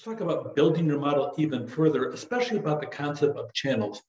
Let's talk about building your model even further, especially about the concept of channels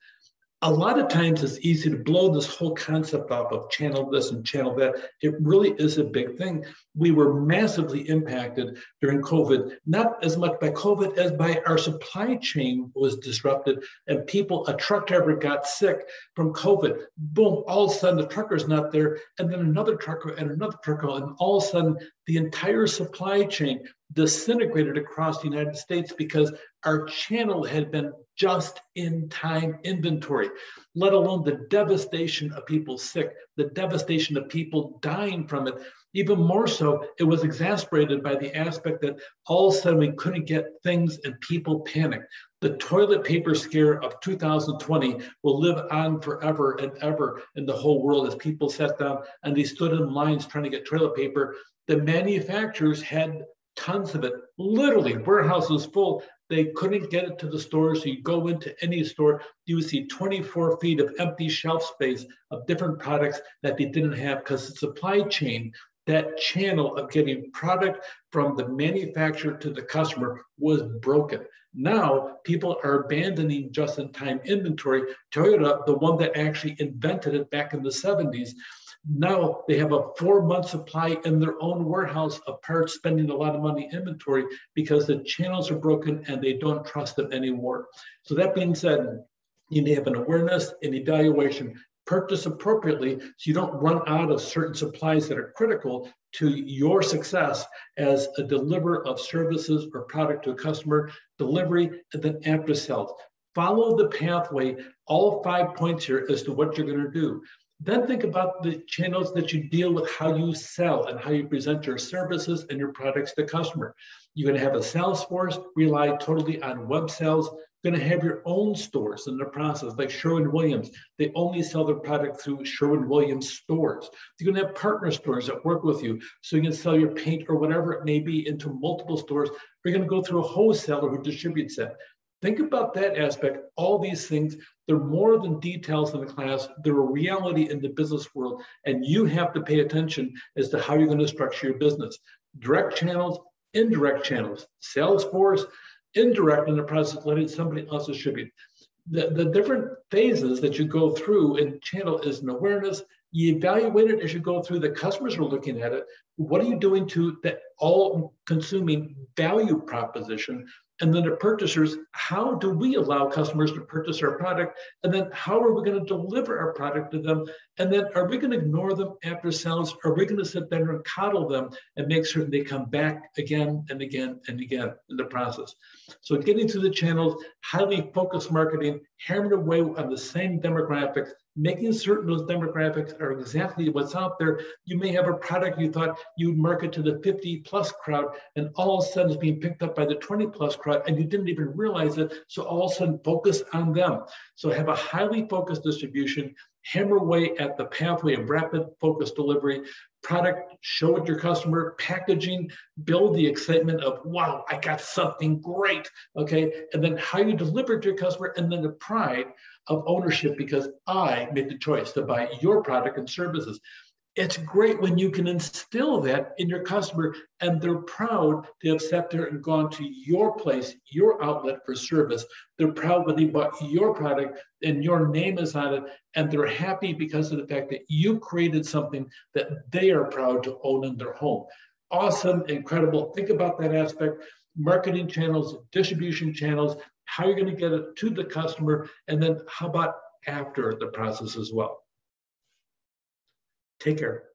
a lot of times it's easy to blow this whole concept off of channel this and channel that. It really is a big thing. We were massively impacted during COVID, not as much by COVID as by our supply chain was disrupted and people, a truck driver got sick from COVID. Boom, all of a sudden the trucker's not there, and then another trucker and another trucker, and all of a sudden the entire supply chain disintegrated across the United States because our channel had been just in time inventory, let alone the devastation of people sick, the devastation of people dying from it. Even more so, it was exasperated by the aspect that all of a sudden we couldn't get things and people panicked. The toilet paper scare of 2020 will live on forever and ever in the whole world as people sat down and they stood in lines trying to get toilet paper. The manufacturers had tons of it, literally warehouses full. They couldn't get it to the stores. So you go into any store, you would see 24 feet of empty shelf space of different products that they didn't have because the supply chain, that channel of getting product from the manufacturer to the customer was broken. Now people are abandoning just-in-time inventory. Toyota, the one that actually invented it back in the 70s, now they have a four month supply in their own warehouse of parts, spending a lot of money inventory because the channels are broken and they don't trust them anymore. So, that being said, you need to have an awareness and evaluation. Purchase appropriately so you don't run out of certain supplies that are critical to your success as a deliverer of services or product to a customer, delivery, and then after sales. Follow the pathway, all five points here as to what you're going to do. Then think about the channels that you deal with, how you sell and how you present your services and your products to customer. You're going to have a sales force rely totally on web sales. You're going to have your own stores in the process, like Sherwin Williams. They only sell their product through Sherwin Williams stores. You're going to have partner stores that work with you, so you can sell your paint or whatever it may be into multiple stores. You're going to go through a wholesaler who distributes it. Think about that aspect. All these things, they're more than details in the class. They're a reality in the business world. And you have to pay attention as to how you're going to structure your business. Direct channels, indirect channels, sales force, indirect in the process, letting somebody else distribute. The, the different phases that you go through in channel is an awareness. You evaluate it as you go through. The customers are looking at it. What are you doing to that all consuming value proposition and then the purchasers, how do we allow customers to purchase our product? And then how are we going to deliver our product to them? And then are we going to ignore them after sales? Are we going to sit there and coddle them and make certain they come back again and again and again in the process? So getting to the channels, highly focused marketing, hammering away on the same demographics, making certain those demographics are exactly what's out there. You may have a product you thought you'd market to the 50 plus crowd, and all of a sudden it's being picked up by the 20 plus crowd, and you didn't even realize it. So all of a sudden, focus on them. So have a highly focused distribution, hammer away at the pathway of rapid focus delivery, product, show it your customer, packaging, build the excitement of, wow, I got something great. Okay. And then how you deliver it to your customer, and then the pride of ownership because I made the choice to buy your product and services. It's great when you can instill that in your customer and they're proud to have sat there and gone to your place, your outlet for service. They're proud when they bought your product and your name is on it. And they're happy because of the fact that you created something that they are proud to own in their home. Awesome, incredible. Think about that aspect marketing channels, distribution channels, how you're going to get it to the customer, and then how about after the process as well. Take care.